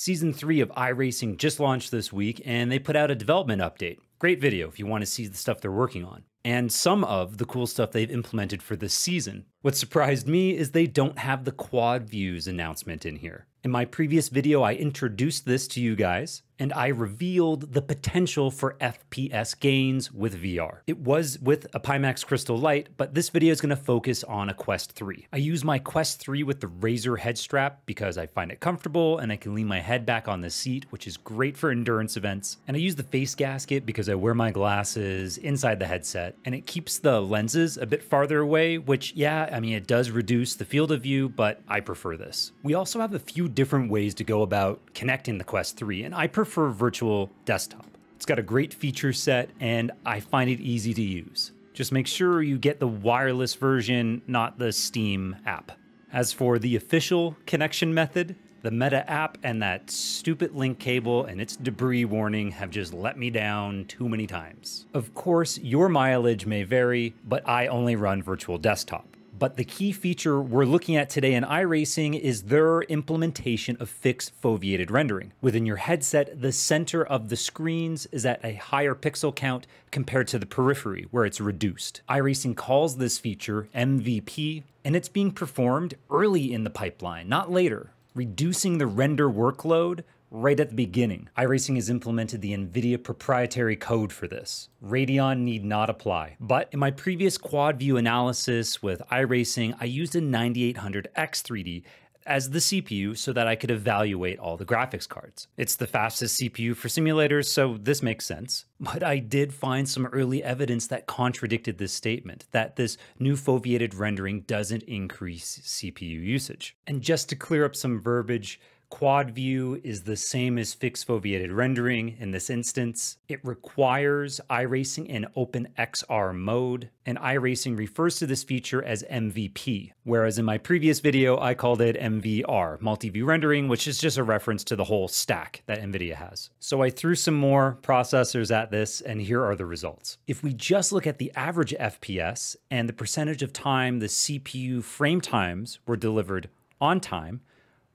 Season 3 of iRacing just launched this week, and they put out a development update. Great video if you want to see the stuff they're working on. And some of the cool stuff they've implemented for this season. What surprised me is they don't have the quad views announcement in here. In my previous video, I introduced this to you guys, and I revealed the potential for FPS gains with VR. It was with a Pimax Crystal Light, but this video is going to focus on a Quest 3. I use my Quest 3 with the Razer head strap because I find it comfortable and I can lean my head back on the seat, which is great for endurance events. And I use the face gasket because I wear my glasses inside the headset, and it keeps the lenses a bit farther away, which, yeah, I mean, it does reduce the field of view, but I prefer this. We also have a few different ways to go about connecting the Quest 3, and I prefer virtual desktop. It's got a great feature set, and I find it easy to use. Just make sure you get the wireless version, not the Steam app. As for the official connection method, the Meta app and that stupid link cable and its debris warning have just let me down too many times. Of course, your mileage may vary, but I only run virtual desktop. But the key feature we're looking at today in iRacing is their implementation of fixed foveated rendering. Within your headset, the center of the screens is at a higher pixel count compared to the periphery, where it's reduced. iRacing calls this feature MVP, and it's being performed early in the pipeline, not later, reducing the render workload right at the beginning. iRacing has implemented the NVIDIA proprietary code for this. Radeon need not apply. But in my previous quad view analysis with iRacing, I used a 9800X3D as the CPU so that I could evaluate all the graphics cards. It's the fastest CPU for simulators, so this makes sense. But I did find some early evidence that contradicted this statement, that this new foveated rendering doesn't increase CPU usage. And just to clear up some verbiage, Quad view is the same as fixed foveated rendering in this instance. It requires iRacing in OpenXR mode, and iRacing refers to this feature as MVP, whereas in my previous video I called it MVR, multi-view rendering, which is just a reference to the whole stack that NVIDIA has. So I threw some more processors at this, and here are the results. If we just look at the average FPS and the percentage of time the CPU frame times were delivered on time,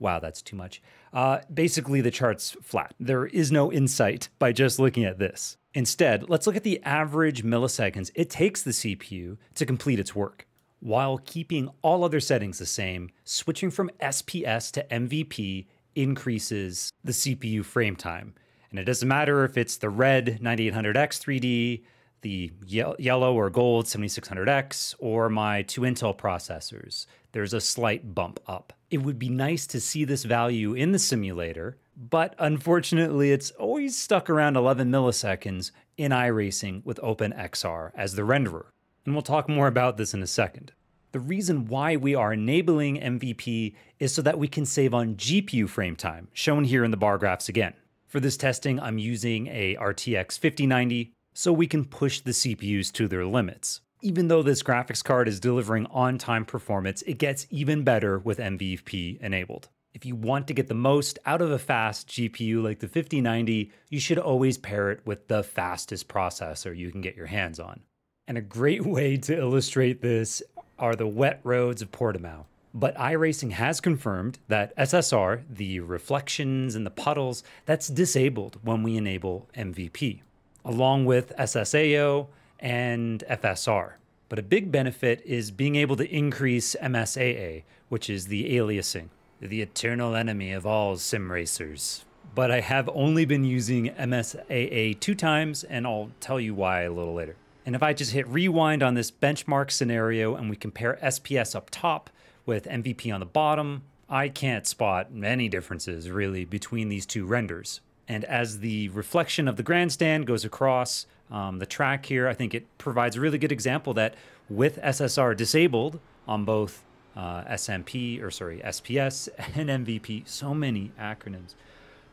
Wow, that's too much. Uh, basically, the chart's flat. There is no insight by just looking at this. Instead, let's look at the average milliseconds it takes the CPU to complete its work. While keeping all other settings the same, switching from SPS to MVP increases the CPU frame time. And it doesn't matter if it's the red 9800X 3D, the ye- yellow or gold 7600X, or my two Intel processors. There's a slight bump up. It would be nice to see this value in the simulator, but unfortunately, it's always stuck around 11 milliseconds in iRacing with OpenXR as the renderer. And we'll talk more about this in a second. The reason why we are enabling MVP is so that we can save on GPU frame time, shown here in the bar graphs again. For this testing, I'm using a RTX 5090, so we can push the CPUs to their limits. Even though this graphics card is delivering on time performance, it gets even better with MVP enabled. If you want to get the most out of a fast GPU like the 5090, you should always pair it with the fastest processor you can get your hands on. And a great way to illustrate this are the wet roads of Portimao. But iRacing has confirmed that SSR, the reflections and the puddles, that's disabled when we enable MVP along with SSAO and FSR. But a big benefit is being able to increase MSAA, which is the aliasing, the eternal enemy of all sim racers. But I have only been using MSAA two times, and I'll tell you why a little later. And if I just hit rewind on this benchmark scenario and we compare SPS up top with MVP on the bottom, I can't spot many differences really between these two renders. And as the reflection of the grandstand goes across um, the track here, I think it provides a really good example that with SSR disabled on both uh, SMP or sorry SPS and MVP, so many acronyms.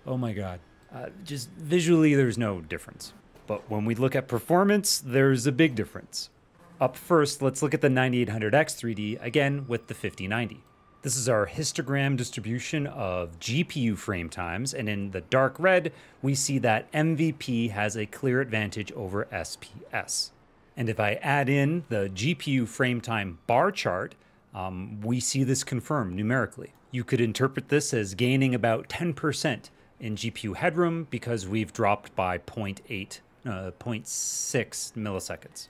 Oh my God, uh, just visually there's no difference. But when we look at performance, there's a big difference. Up first, let's look at the 9800X 3D again with the 5090. This is our histogram distribution of GPU frame times, and in the dark red, we see that MVP has a clear advantage over SPS. And if I add in the GPU frame time bar chart, um, we see this confirmed numerically. You could interpret this as gaining about 10% in GPU headroom because we've dropped by 0.8, uh, 0.6 milliseconds.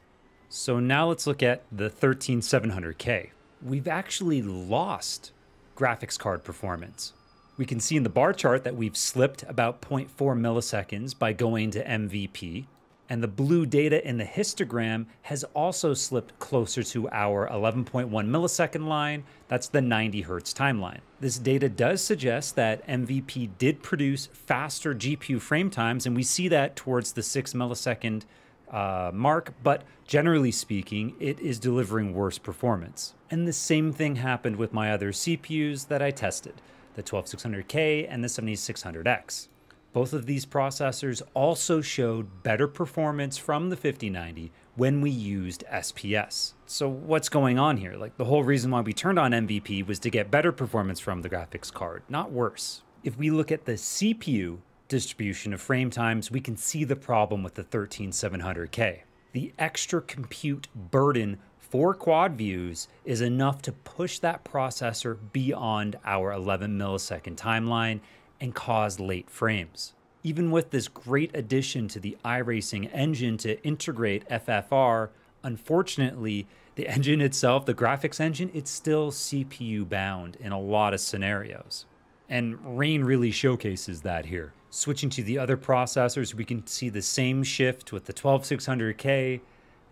So now let's look at the 13700K. We've actually lost graphics card performance. We can see in the bar chart that we've slipped about 0.4 milliseconds by going to MVP, and the blue data in the histogram has also slipped closer to our 11.1 millisecond line. That's the 90 hertz timeline. This data does suggest that MVP did produce faster GPU frame times, and we see that towards the 6 millisecond uh, mark, but generally speaking, it is delivering worse performance. And the same thing happened with my other CPUs that I tested, the 12600K and the 7600X. Both of these processors also showed better performance from the 5090 when we used SPS. So what's going on here? Like the whole reason why we turned on MVP was to get better performance from the graphics card, not worse. If we look at the CPU distribution of frame times, we can see the problem with the 13700K. The extra compute burden for quad views is enough to push that processor beyond our 11 millisecond timeline and cause late frames. Even with this great addition to the iRacing engine to integrate FFR, unfortunately, the engine itself, the graphics engine, it's still CPU bound in a lot of scenarios. And Rain really showcases that here. Switching to the other processors, we can see the same shift with the 12600K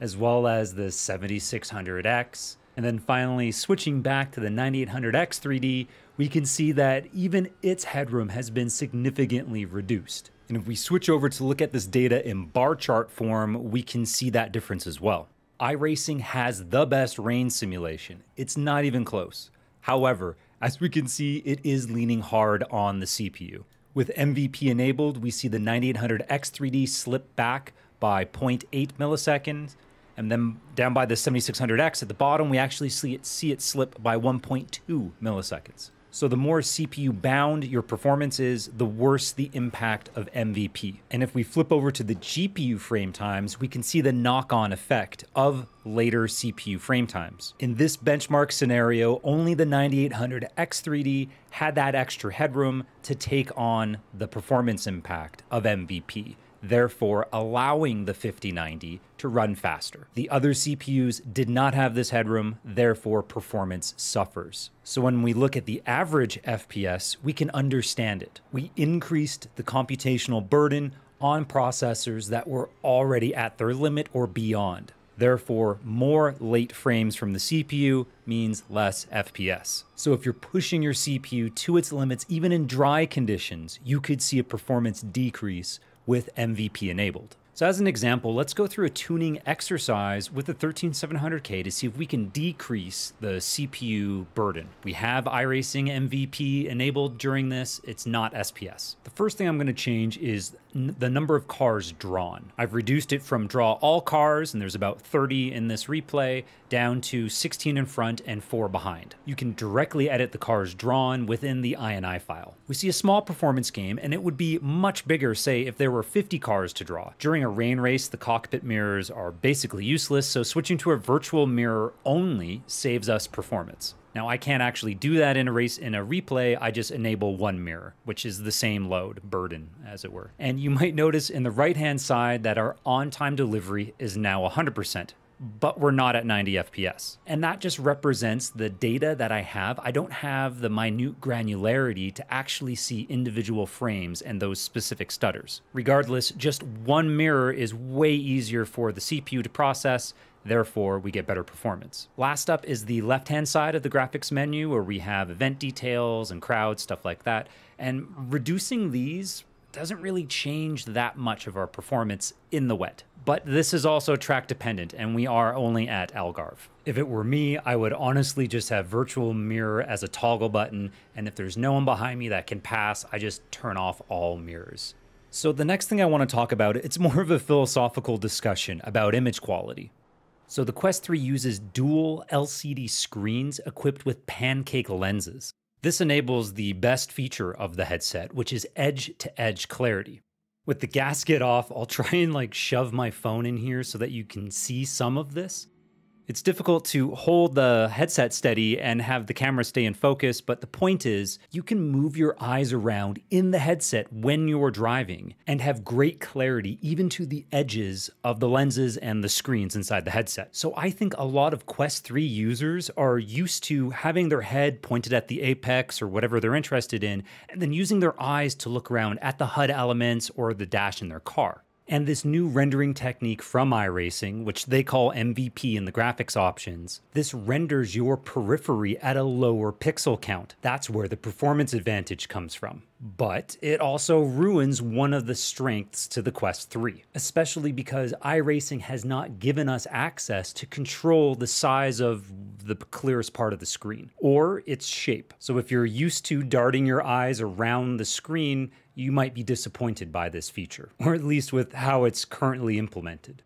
as well as the 7600X. And then finally, switching back to the 9800X 3D, we can see that even its headroom has been significantly reduced. And if we switch over to look at this data in bar chart form, we can see that difference as well. iRacing has the best rain simulation. It's not even close. However, as we can see, it is leaning hard on the CPU. With MVP enabled, we see the 9800X3D slip back by 0.8 milliseconds, and then down by the 7600X at the bottom, we actually see it, see it slip by 1.2 milliseconds. So the more CPU bound your performance is, the worse the impact of MVP. And if we flip over to the GPU frame times, we can see the knock-on effect of later CPU frame times. In this benchmark scenario, only the 9800 X3D had that extra headroom to take on the performance impact of MVP therefore allowing the 5090 to run faster. The other CPUs did not have this headroom, therefore performance suffers. So when we look at the average FPS, we can understand it. We increased the computational burden on processors that were already at their limit or beyond. Therefore, more late frames from the CPU means less FPS. So if you're pushing your CPU to its limits, even in dry conditions, you could see a performance decrease with MVP enabled. So as an example, let's go through a tuning exercise with the 13700K to see if we can decrease the CPU burden. We have iRacing MVP enabled during this, it's not SPS. The first thing I'm gonna change is the number of cars drawn. I've reduced it from draw all cars, and there's about 30 in this replay, down to 16 in front and 4 behind. You can directly edit the cars drawn within the INI file. We see a small performance game, and it would be much bigger, say, if there were 50 cars to draw. During a rain race, the cockpit mirrors are basically useless, so switching to a virtual mirror only saves us performance. Now I can't actually do that in a race in a replay. I just enable one mirror, which is the same load burden as it were. And you might notice in the right hand side that our on time delivery is now 100% but we're not at 90 FPS. And that just represents the data that I have. I don't have the minute granularity to actually see individual frames and those specific stutters. Regardless, just one mirror is way easier for the CPU to process Therefore, we get better performance. Last up is the left-hand side of the graphics menu where we have event details and crowds, stuff like that. And reducing these doesn't really change that much of our performance in the wet. But this is also track dependent, and we are only at Algarve. If it were me, I would honestly just have virtual mirror as a toggle button, and if there's no one behind me that can pass, I just turn off all mirrors. So the next thing I want to talk about, it's more of a philosophical discussion about image quality. So the Quest 3 uses dual LCD screens equipped with pancake lenses. This enables the best feature of the headset, which is edge to edge clarity. With the gasket off, I'll try and like shove my phone in here so that you can see some of this. It's difficult to hold the headset steady and have the camera stay in focus, but the point is you can move your eyes around in the headset when you're driving and have great clarity even to the edges of the lenses and the screens inside the headset. So I think a lot of Quest 3 users are used to having their head pointed at the apex or whatever they're interested in, and then using their eyes to look around at the HUD elements or the dash in their car. And this new rendering technique from iRacing, which they call MVP in the graphics options, this renders your periphery at a lower pixel count. That's where the performance advantage comes from. But it also ruins one of the strengths to the Quest 3, especially because iRacing has not given us access to control the size of the clearest part of the screen or its shape. So if you're used to darting your eyes around the screen, you might be disappointed by this feature, or at least with how it's currently implemented.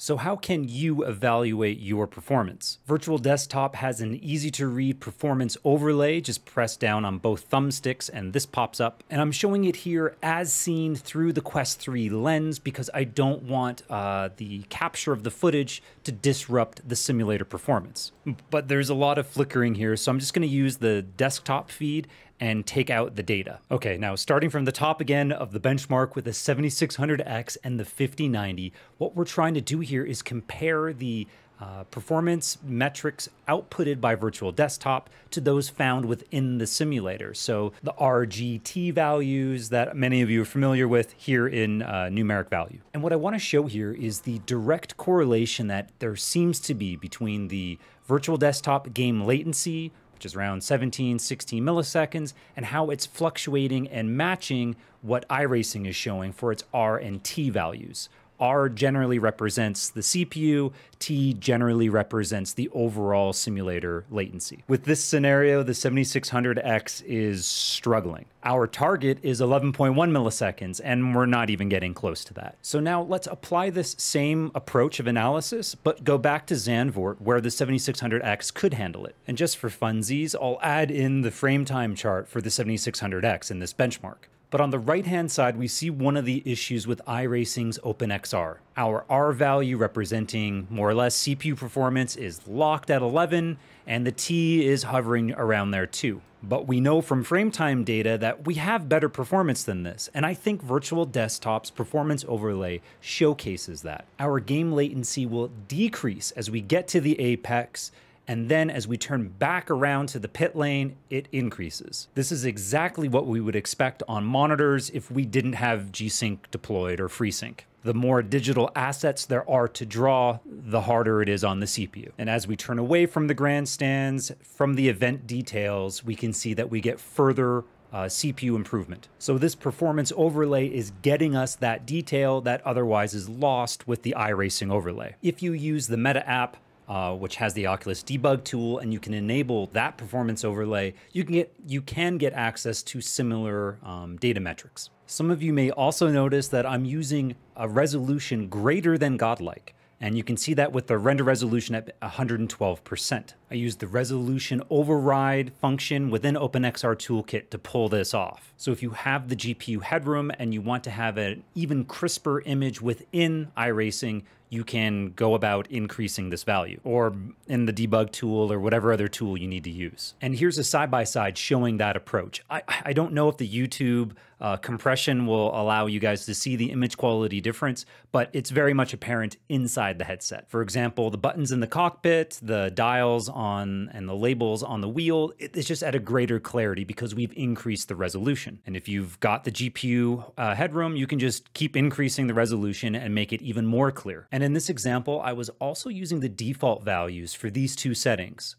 So how can you evaluate your performance? Virtual Desktop has an easy to read performance overlay. Just press down on both thumbsticks and this pops up. And I'm showing it here as seen through the Quest 3 lens because I don't want uh, the capture of the footage to disrupt the simulator performance. But there's a lot of flickering here, so I'm just gonna use the desktop feed and take out the data. Okay, now starting from the top again of the benchmark with the 7600X and the 5090, what we're trying to do here is compare the uh, performance metrics outputted by Virtual Desktop to those found within the simulator. So the RGT values that many of you are familiar with here in uh, numeric value. And what I want to show here is the direct correlation that there seems to be between the Virtual Desktop game latency which is around 17, 16 milliseconds, and how it's fluctuating and matching what iRacing is showing for its R and T values. R generally represents the CPU, T generally represents the overall simulator latency. With this scenario, the 7600X is struggling. Our target is 11.1 milliseconds, and we're not even getting close to that. So now let's apply this same approach of analysis, but go back to Zandvoort where the 7600X could handle it. And just for funsies, I'll add in the frame time chart for the 7600X in this benchmark. But on the right hand side, we see one of the issues with iRacing's OpenXR. Our R value representing more or less CPU performance is locked at 11, and the T is hovering around there too. But we know from frame time data that we have better performance than this, and I think Virtual Desktop's performance overlay showcases that. Our game latency will decrease as we get to the apex, and then as we turn back around to the pit lane, it increases. This is exactly what we would expect on monitors if we didn't have G-Sync deployed or FreeSync. The more digital assets there are to draw, the harder it is on the CPU. And as we turn away from the grandstands, from the event details, we can see that we get further uh, CPU improvement. So this performance overlay is getting us that detail that otherwise is lost with the iRacing overlay. If you use the Meta app, uh, which has the Oculus debug tool, and you can enable that performance overlay. You can get you can get access to similar um, data metrics. Some of you may also notice that I'm using a resolution greater than godlike. And you can see that with the render resolution at 112%. I used the resolution override function within OpenXR Toolkit to pull this off. So if you have the GPU headroom and you want to have an even crisper image within iRacing, you can go about increasing this value or in the debug tool or whatever other tool you need to use. And here's a side by side showing that approach. I, I don't know if the YouTube uh, compression will allow you guys to see the image quality difference, but it's very much apparent inside the headset. For example, the buttons in the cockpit, the dials on and the labels on the wheel, it's just at a greater clarity because we've increased the resolution. And if you've got the GPU uh, headroom, you can just keep increasing the resolution and make it even more clear. And in this example, I was also using the default values for these two settings.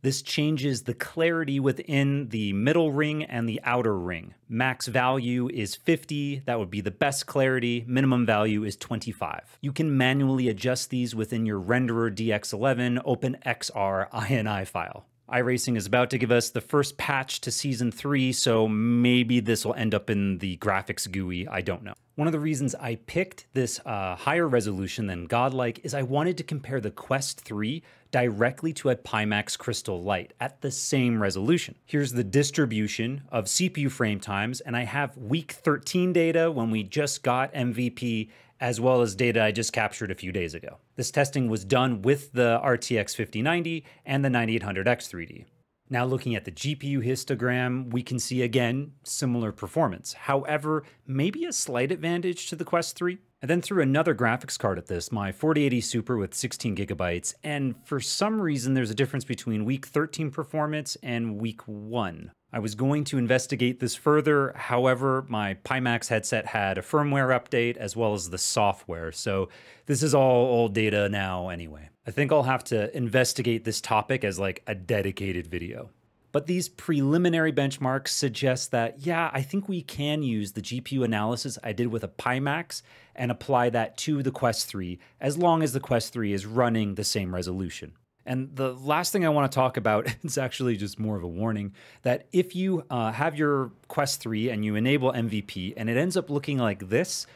This changes the clarity within the middle ring and the outer ring. Max value is 50, that would be the best clarity. Minimum value is 25. You can manually adjust these within your renderer DX11 OpenXR INI file iRacing is about to give us the first patch to season three, so maybe this will end up in the graphics GUI. I don't know. One of the reasons I picked this uh, higher resolution than Godlike is I wanted to compare the Quest 3 directly to a Pimax Crystal Light at the same resolution. Here's the distribution of CPU frame times, and I have week 13 data when we just got MVP as well as data I just captured a few days ago. This testing was done with the RTX 5090 and the 9800X 3D. Now looking at the GPU histogram, we can see again similar performance. However, maybe a slight advantage to the Quest 3. I then threw another graphics card at this, my 4080 Super with 16 gigabytes, and for some reason there's a difference between week 13 performance and week 1. I was going to investigate this further, however, my Pimax headset had a firmware update as well as the software, so this is all old data now anyway. I think I'll have to investigate this topic as like a dedicated video. But these preliminary benchmarks suggest that, yeah, I think we can use the GPU analysis I did with a Pimax and apply that to the Quest 3 as long as the Quest 3 is running the same resolution. And the last thing I want to talk about is actually just more of a warning that if you uh, have your Quest 3 and you enable MVP and it ends up looking like this,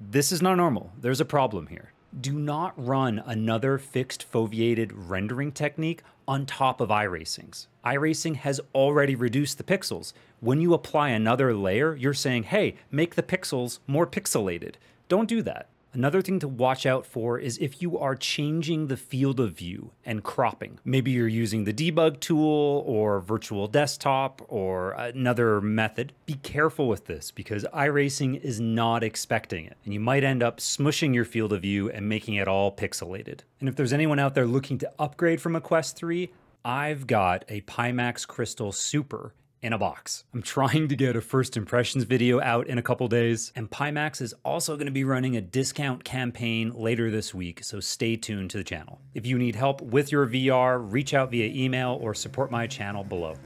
this is not normal. There's a problem here do not run another fixed foveated rendering technique on top of iRacing's. iRacing has already reduced the pixels. When you apply another layer, you're saying, hey, make the pixels more pixelated. Don't do that. Another thing to watch out for is if you are changing the field of view and cropping. Maybe you're using the debug tool or virtual desktop or another method. Be careful with this because iRacing is not expecting it. And you might end up smushing your field of view and making it all pixelated. And if there's anyone out there looking to upgrade from a Quest 3, I've got a Pimax Crystal Super in a box. I'm trying to get a first impressions video out in a couple days, and Pimax is also going to be running a discount campaign later this week, so stay tuned to the channel. If you need help with your VR, reach out via email or support my channel below.